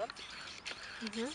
Угу.